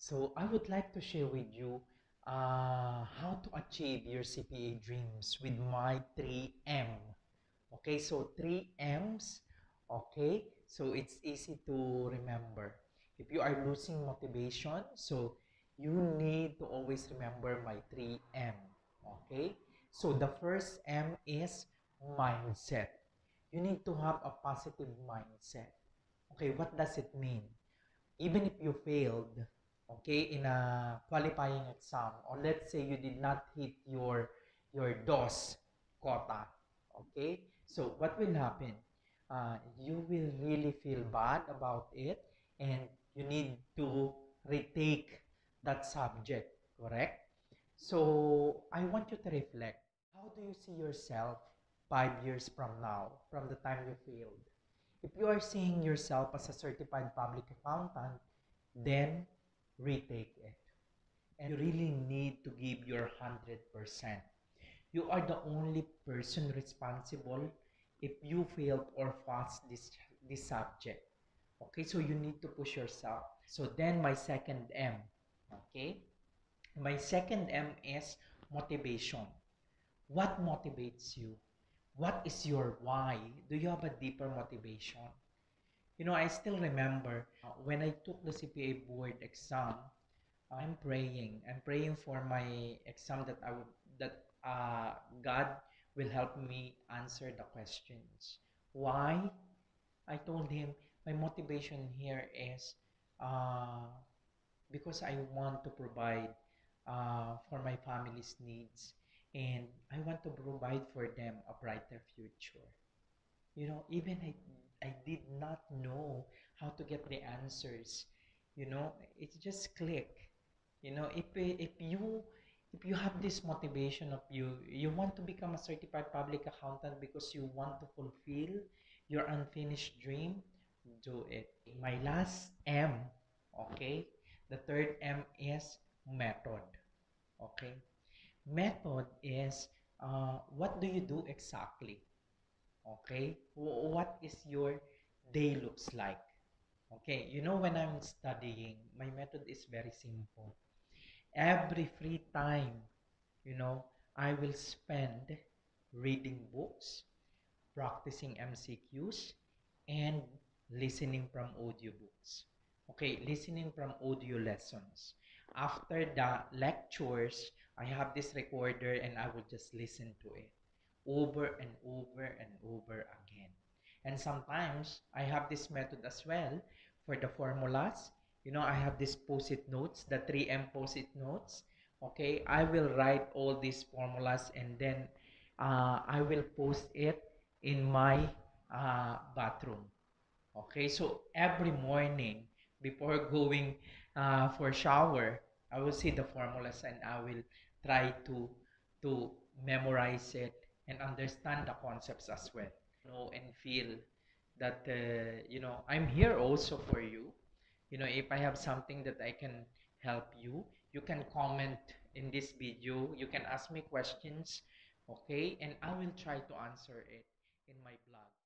So I would like to share with you uh, how to achieve your CPA dreams with my 3M. Okay, so 3 M's. Okay, so it's easy to remember. If you are losing motivation, so you need to always remember my 3M. Okay, so the first M is mindset. You need to have a positive mindset. Okay, what does it mean? Even if you failed, okay, in a qualifying exam, or let's say you did not hit your your DOS quota, okay, so what will happen? Uh, you will really feel bad about it, and you need to retake that subject, correct? So I want you to reflect. How do you see yourself five years from now, from the time you failed? If you are seeing yourself as a certified public accountant, then retake it. And you really need to give your 100%. You are the only person responsible if you failed or passed this, this subject. Okay, so you need to push yourself. So then my second M, okay? My second M is motivation. What motivates you? What is your why? Do you have a deeper motivation? You know, I still remember uh, when I took the CPA board exam, I'm praying. I'm praying for my exam that I would that uh, God will help me answer the questions. Why? I told him my motivation here is uh, because I want to provide uh, for my family's needs and I want to provide for them a brighter future. You know, even I, I did not know how to get the answers. You know, it's just click. You know, if if you if you have this motivation of you you want to become a certified public accountant because you want to fulfill your unfinished dream do it my last m okay the third m is method okay method is uh, what do you do exactly okay? What is your day looks like? Okay? You know when i'm studying my method is very simple. Every free time, you know, I will spend reading books, practicing MCQs, and listening from audiobooks. Okay, listening from audio lessons. After the lectures, I have this recorder and I will just listen to it over and over and over again. And sometimes I have this method as well for the formulas you know, I have these post-it notes, the 3M post-it notes. Okay, I will write all these formulas and then uh, I will post it in my uh, bathroom. Okay, so every morning before going uh, for shower, I will see the formulas and I will try to to memorize it and understand the concepts as well. Know and feel. That uh, you know I'm here also for you. You know if i have something that i can help you you can comment in this video. You can ask me questions okay? And i will try to answer it in my blog